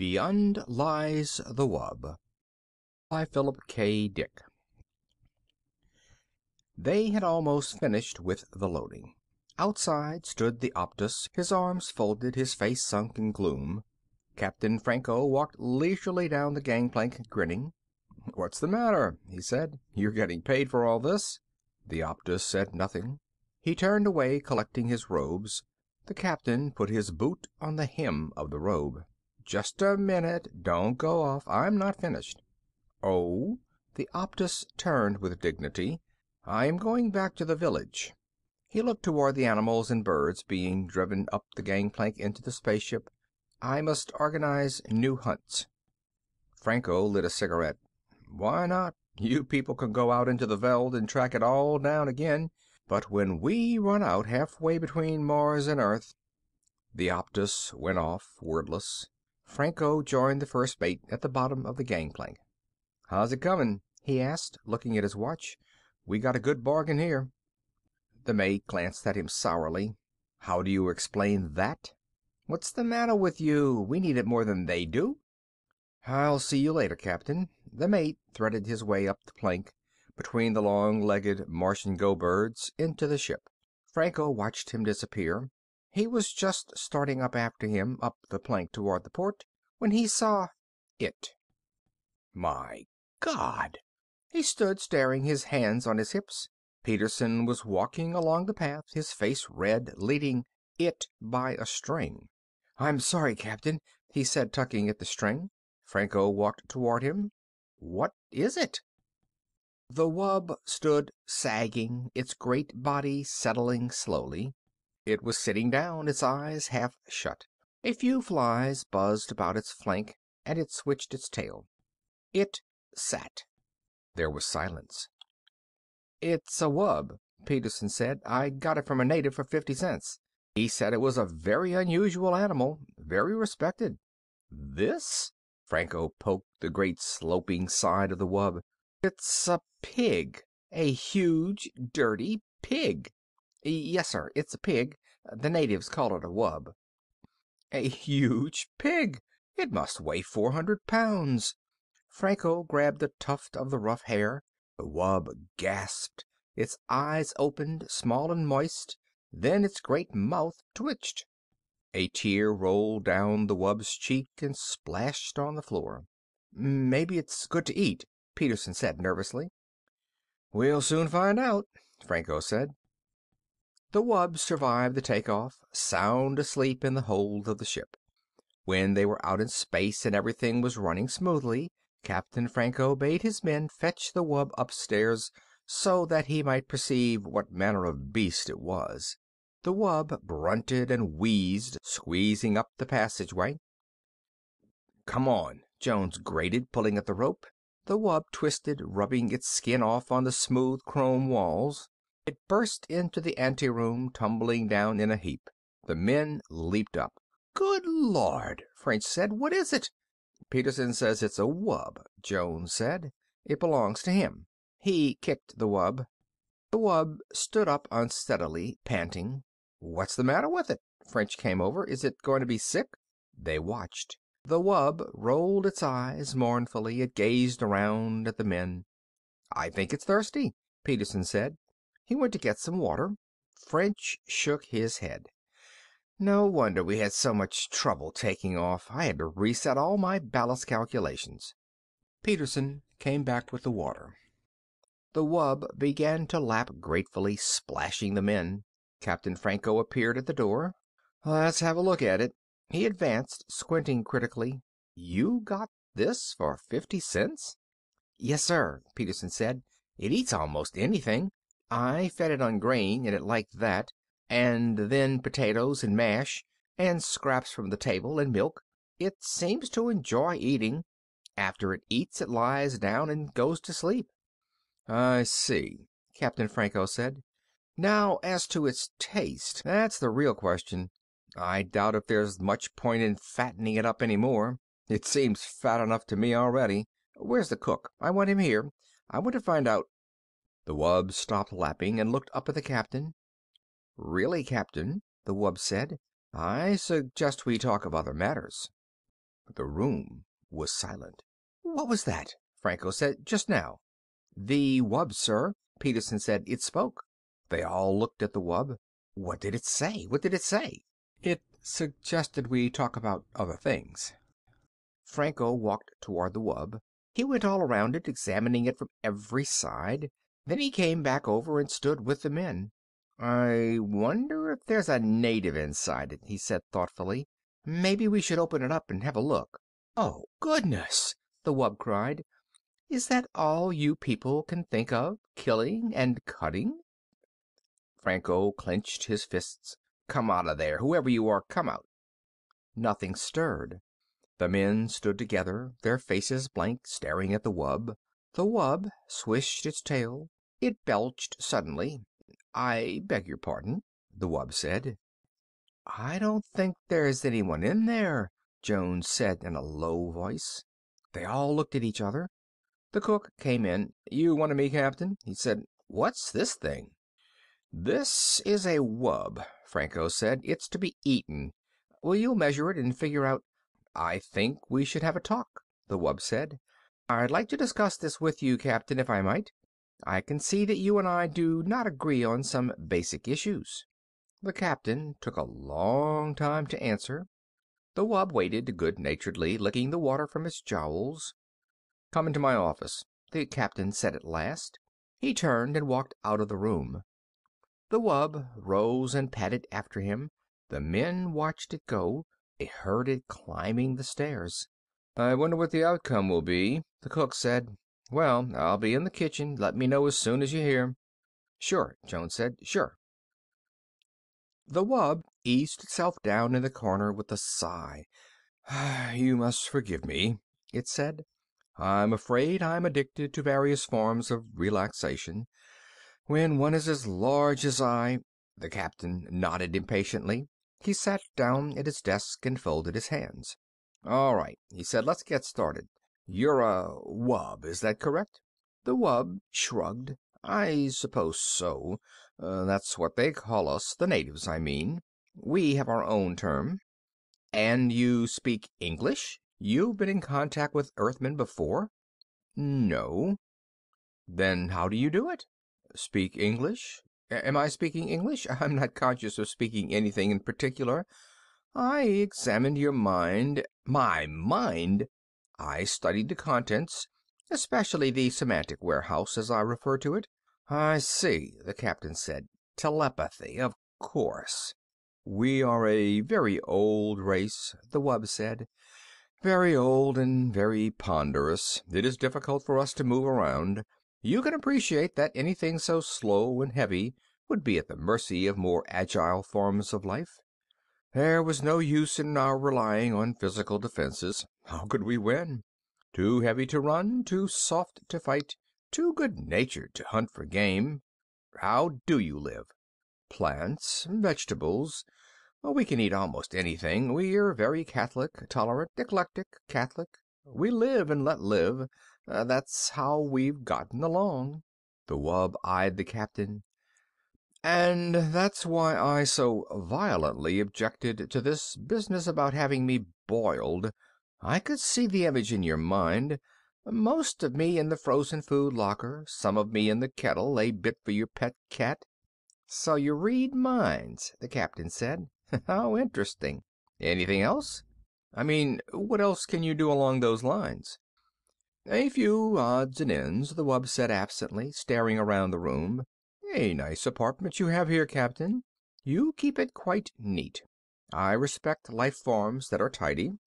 BEYOND LIES THE WUB By Philip K. Dick They had almost finished with the loading. Outside stood the Optus, his arms folded, his face sunk in gloom. Captain Franco walked leisurely down the gangplank, grinning. "What's the matter?" he said. "You're getting paid for all this?" The Optus said nothing. He turned away, collecting his robes. The Captain put his boot on the hem of the robe. "Just a minute. Don't go off. I'm not finished." "Oh?" The Optus turned with dignity. "I am going back to the village." He looked toward the animals and birds being driven up the gangplank into the spaceship. "I must organize new hunts." Franco lit a cigarette. "Why not? You people can go out into the Veld and track it all down again, but when we run out halfway between Mars and Earth " The Optus went off, wordless. Franco joined the first mate at the bottom of the gangplank. "How's it coming?" he asked, looking at his watch. "We got a good bargain here." The mate glanced at him sourly. "How do you explain that?" "What's the matter with you? We need it more than they do." "I'll see you later, Captain." The mate threaded his way up the plank, between the long legged Martian go birds, into the ship. Franco watched him disappear. He was just starting up after him, up the plank toward the port, when he saw it. My God! He stood staring, his hands on his hips. Peterson was walking along the path, his face red, leading it by a string. "I'm sorry, Captain," he said, tugging at the string. Franco walked toward him. "What is it?" The wub stood sagging, its great body settling slowly. It was sitting down, its eyes half shut. A few flies buzzed about its flank, and it switched its tail. It sat. There was silence. "It's a wub," Peterson said. "I got it from a native for fifty cents. He said it was a very unusual animal. Very respected." "This?" Franco poked the great sloping side of the wub. "It's a pig. A huge, dirty pig." "Yes, sir. It's a pig. The natives call it a wub." A huge pig! It must weigh four hundred pounds. Franco grabbed a tuft of the rough hair. The wub gasped. Its eyes opened, small and moist. Then its great mouth twitched. A tear rolled down the wub's cheek and splashed on the floor. "Maybe it's good to eat," Peterson said nervously. "We'll soon find out," Franco said. The wub survived the takeoff, sound asleep in the hold of the ship. When they were out in space and everything was running smoothly, Captain Franco bade his men fetch the wub upstairs so that he might perceive what manner of beast it was. The wub grunted and wheezed, squeezing up the passageway. "Come on," Jones grated, pulling at the rope. The wub twisted, rubbing its skin off on the smooth chrome walls. It burst into the anteroom, tumbling down in a heap. The men leaped up. "Good Lord!" French said. "What is it?" "Peterson says it's a wub," Jones said. "It belongs to him." He kicked the wub. The wub stood up unsteadily, panting. "What's the matter with it?" French came over. "Is it going to be sick?" They watched. The wub rolled its eyes mournfully. It gazed around at the men. "I think it's thirsty," Peterson said. He went to get some water. French shook his head. "No wonder we had so much trouble taking off. I had to reset all my ballast calculations." Peterson came back with the water. The wub began to lap gratefully, splashing the men. Captain Franco appeared at the door. "Let's have a look at it." He advanced, squinting critically. "You got this for fifty cents?" "Yes, sir," Peterson said. "It eats almost anything. I fed it on grain and it liked that, and then potatoes and mash, and scraps from the table, and milk. It seems to enjoy eating. After it eats it lies down and goes to sleep." "I see," Captain Franco said. "Now as to its taste. That's the real question. I doubt if there's much point in fattening it up any more. It seems fat enough to me already. Where's the cook? I want him here. I want to find out The wub stopped lapping and looked up at the Captain. "Really, Captain," the wub said, "I suggest we talk of other matters." The room was silent. "What was that?" Franco said. "Just now." "The wub, sir," Peterson said. "It spoke." They all looked at the wub. "What did it say? What did it say?" "It suggested we talk about other things." Franco walked toward the wub. He went all around it, examining it from every side. Then he came back over and stood with the men. "I wonder if there's a native inside it," he said thoughtfully. "Maybe we should open it up and have a look." "Oh, goodness!" the wub cried. "Is that all you people can think of killing and cutting?" Franco clenched his fists. "Come out of there! Whoever you are, come out!" Nothing stirred. The men stood together, their faces blank, staring at the wub. The wub swished its tail. It belched suddenly. "I beg your pardon," the wub said. "I don't think there's anyone in there," Jones said in a low voice. They all looked at each other. The cook came in. "You wanted me, Captain?" he said. "What's this thing?" "This is a wub," Franco said. "It's to be eaten. Will you measure it and figure out " "I think we should have a talk," the wub said. "I'd like to discuss this with you, Captain, if I might. I can see that you and I do not agree on some basic issues." The Captain took a long time to answer. The wub waited good naturedly, licking the water from its jowls. "Come into my office," the Captain said at last. He turned and walked out of the room. The wub rose and padded after him. The men watched it go. They heard it climbing the stairs. "I wonder what the outcome will be," the cook said. "Well, I'll be in the kitchen. Let me know as soon as you hear." "Sure," Jones said. "Sure." The wub eased itself down in the corner with a sigh. "You must forgive me," it said. "I'm afraid I'm addicted to various forms of relaxation. When one is as large as I " The Captain nodded impatiently. He sat down at his desk and folded his hands. "All right," he said. "Let's get started. You're a wub, is that correct?" The wub shrugged. "I suppose so. Uh, that's what they call us. The natives, I mean. We have our own term." "And you speak English? You've been in contact with Earthmen before?" "No." "Then how do you do it? Speak English? Am I speaking English? I'm not conscious of speaking anything in particular. I examined your mind " "My mind!" "I studied the contents, especially the semantic warehouse, as I refer to it." "I see," the Captain said. "Telepathy. Of course." "We are a very old race," the wub said. "Very old and very ponderous. It is difficult for us to move around. You can appreciate that anything so slow and heavy would be at the mercy of more agile forms of life. There was no use in our relying on physical defenses. How could we win? Too heavy to run, too soft to fight, too good natured to hunt for game. How do you live?" "Plants. Vegetables. We can eat almost anything. We're very catholic. Tolerant. Eclectic. Catholic. We live and let live. Uh, that's how we've gotten along." The wub eyed the Captain. "And that's why I so violently objected to this business about having me boiled. I could see the image in your mind. Most of me in the frozen food locker, some of me in the kettle, a bit for your pet cat." "So you read minds," the Captain said. "How interesting. Anything else? I mean, what else can you do along those lines?" "A few odds and ends," the wub said absently, staring around the room. "A nice apartment you have here, Captain. You keep it quite neat. I respect life forms that are tidy.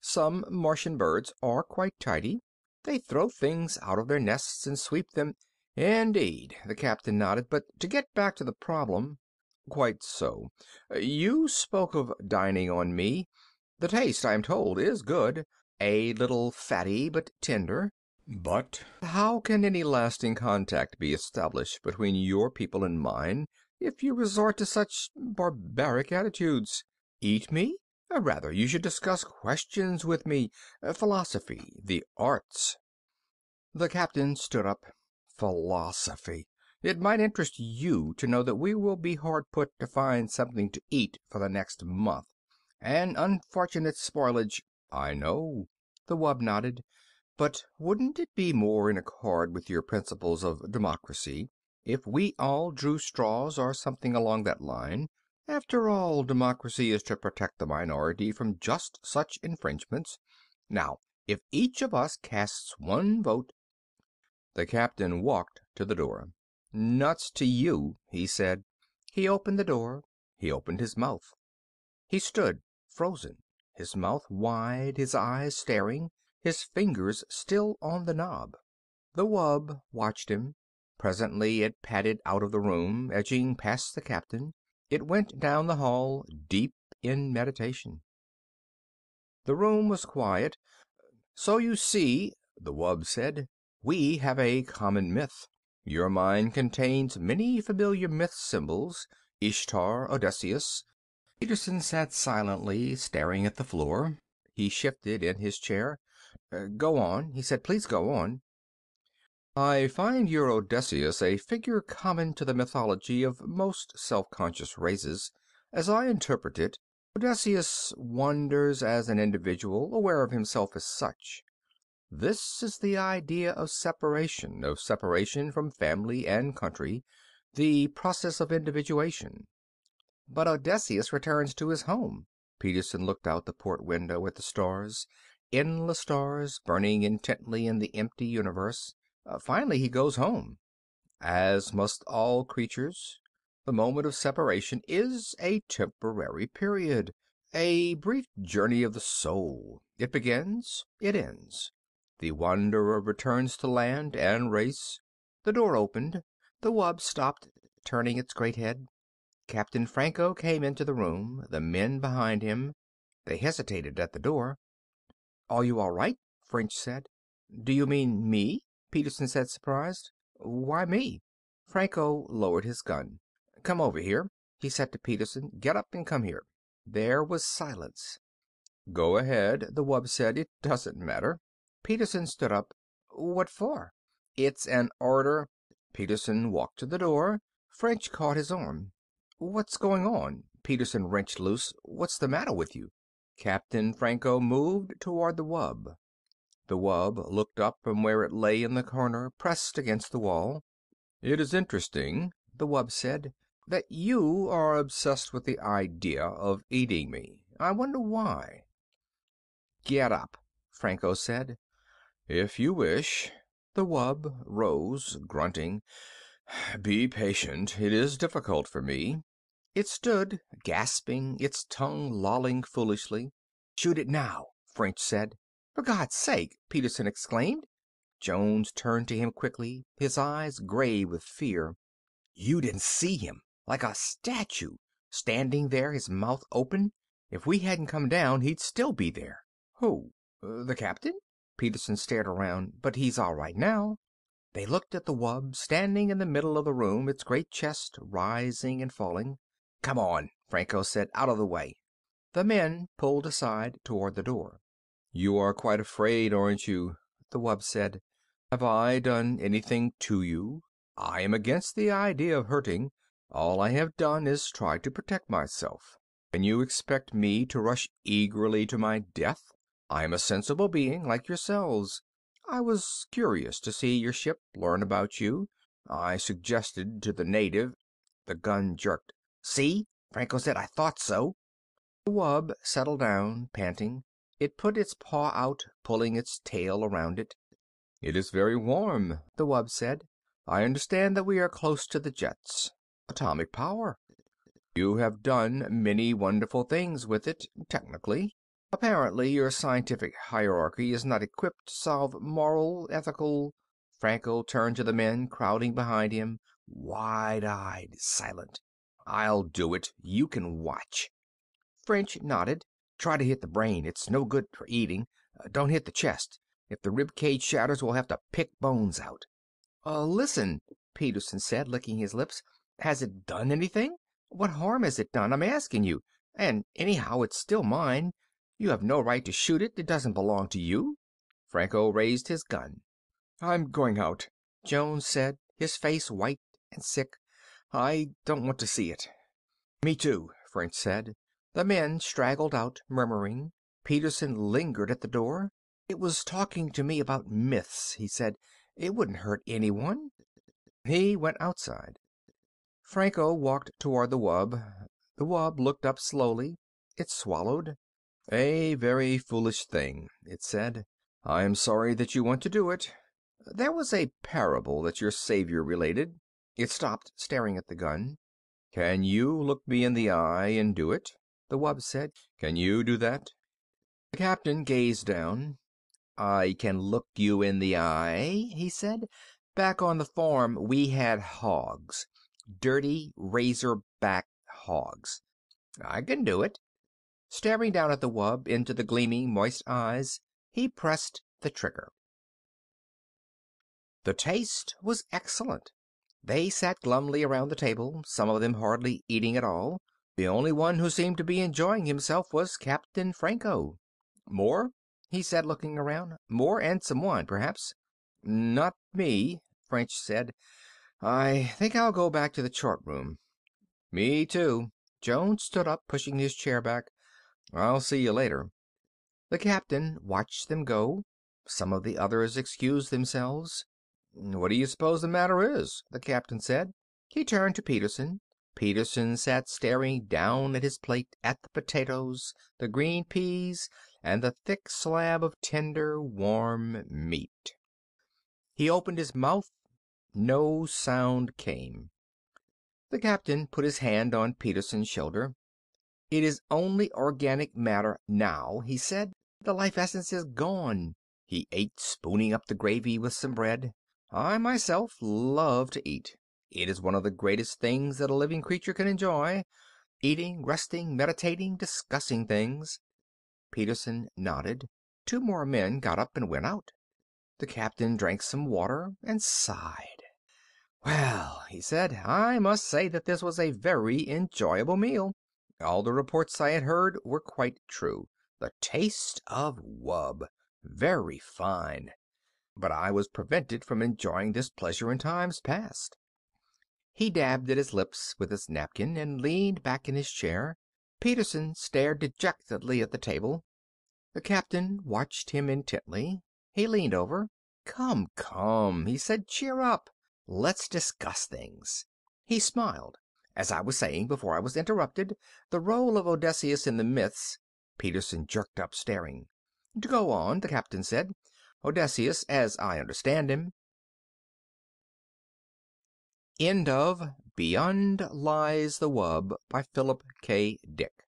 Some Martian birds are quite tidy. They throw things out of their nests and sweep them " "Indeed," the Captain nodded. "But to get back to the problem " "Quite so. You spoke of dining on me. The taste, I am told, is good. A little fatty, but tender. But how can any lasting contact be established between your people and mine if you resort to such barbaric attitudes? Eat me? Uh, rather, you should discuss questions with me. Uh, philosophy, the arts." The Captain stood up. "Philosophy. It might interest you to know that we will be hard put to find something to eat for the next month. An unfortunate spoilage "I know." The wub nodded. "But wouldn't it be more in accord with your principles of democracy if we all drew straws or something along that line? After all, democracy is to protect the minority from just such infringements. Now, if each of us casts one vote " The Captain walked to the door. "Nuts to you," he said. He opened the door. He opened his mouth. He stood frozen, his mouth wide, his eyes staring, his fingers still on the knob. The wub watched him. Presently it padded out of the room, edging past the Captain. It went down the hall, deep in meditation. The room was quiet. "So you see," the wub said, "we have a common myth. Your mind contains many familiar myth symbols Ishtar, Odysseus." Peterson sat silently, staring at the floor. He shifted in his chair. "Go on," he said. "Please go on." "I find your Odysseus a figure common to the mythology of most self conscious races. As I interpret it, Odysseus wanders as an individual, aware of himself as such. This is the idea of separation, of separation from family and country, the process of individuation." "But Odysseus returns to his home." Peterson looked out the port window at the stars, endless stars burning intently in the empty universe. Uh, "Finally he goes home." "As must all creatures. The moment of separation is a temporary period, a brief journey of the soul. It begins, it ends. The wanderer returns to land and race." The door opened. The wub stopped, turning its great head. Captain Franco came into the room, the men behind him. They hesitated at the door. "Are you all right?" French said. "Do you mean me?" Peterson said, surprised. "Why me?" Franco lowered his gun. "Come over here," he said to Peterson. "Get up and come here." There was silence. "Go ahead," the wub said. "It doesn't matter." Peterson stood up. "What for?" "It's an order." Peterson walked to the door. French caught his arm. "What's going on?" Peterson wrenched loose. "What's the matter with you?" Captain Franco moved toward the wub. The wub looked up from where it lay in the corner, pressed against the wall. "It is interesting," the wub said, "that you are obsessed with the idea of eating me. I wonder why." "Get up," Franco said. "If you wish." The wub rose, grunting. "Be patient. It is difficult for me." It stood, gasping, its tongue lolling foolishly. "Shoot it now," French said. "For God's sake!" Peterson exclaimed. Jones turned to him quickly, his eyes gray with fear. "You didn't see him. Like a statue. Standing there, his mouth open. If we hadn't come down he'd still be there." "Who? The Captain?" Peterson stared around. "But he's all right now." They looked at the wub, standing in the middle of the room, its great chest rising and falling. "Come on," Franco said. "Out of the way." The men pulled aside toward the door. "You are quite afraid, aren't you?" the wub said. "Have I done anything to you? I am against the idea of hurting. All I have done is try to protect myself. Can you expect me to rush eagerly to my death? I am a sensible being, like yourselves. I was curious to see your ship, learn about you. I suggested to the native " The gun jerked. "See?" Franco said. "I thought so." The wub settled down, panting. It put its paw out, pulling its tail around it. "It is very warm," the wub said. "I understand that we are close to the jets. Atomic power. You have done many wonderful things with it, technically. Apparently your scientific hierarchy is not equipped to solve moral, ethical " Franco turned to the men crowding behind him, wide eyed, silent. "I'll do it. You can watch." French nodded. "Try to hit the brain. It's no good for eating. Uh, don't hit the chest. If the rib cage shatters we'll have to pick bones out." Uh, "Listen," Peterson said, licking his lips. "Has it done anything? What harm has it done, I'm asking you? And anyhow, it's still mine. You have no right to shoot it. It doesn't belong to you." Franco raised his gun. "I'm going out," Jones said, his face white and sick. "I don't want to see it." "Me too," French said. The men straggled out, murmuring. Peterson lingered at the door. "It was talking to me about myths," he said. "It wouldn't hurt anyone." He went outside. Franco walked toward the wub. The wub looked up slowly. It swallowed. "A very foolish thing," it said. "I am sorry that you want to do it. There was a parable that your Savior related." It stopped, staring at the gun. "Can you look me in the eye and do it?" the wub said. "Can you do that?" The Captain gazed down. "I can look you in the eye," he said. "Back on the farm we had hogs. Dirty razor back hogs. I can do it." Staring down at the wub, into the gleaming, moist eyes, he pressed the trigger. The taste was excellent. They sat glumly around the table, some of them hardly eating at all. The only one who seemed to be enjoying himself was Captain Franco. "More?" he said, looking around. "More and some wine, perhaps." "Not me," French said. "I think I'll go back to the chart room." "Me, too." Jones stood up, pushing his chair back. "I'll see you later." The Captain watched them go. Some of the others excused themselves. "What do you suppose the matter is?" the Captain said. He turned to Peterson. Peterson sat staring down at his plate, at the potatoes, the green peas, and the thick slab of tender, warm meat. He opened his mouth. No sound came. The Captain put his hand on Peterson's shoulder. "It is only organic matter now," he said. "The life essence is gone." He ate, spooning up the gravy with some bread. "I, myself, love to eat. It is one of the greatest things that a living creature can enjoy eating, resting, meditating, discussing things." Peterson nodded. Two more men got up and went out. The Captain drank some water and sighed. "Well," he said, "I must say that this was a very enjoyable meal. All the reports I had heard were quite true. The taste of wub. Very fine. But I was prevented from enjoying this pleasure in times past." He dabbed at his lips with his napkin and leaned back in his chair. Peterson stared dejectedly at the table. The Captain watched him intently. He leaned over. "Come, come," he said. "Cheer up. Let's discuss things." He smiled. "As I was saying before I was interrupted, the role of Odysseus in the myths " Peterson jerked up, staring. "To go on," the Captain said. "Odysseus, as I understand him " End of Beyond Lies the Wub, by Philip K. Dick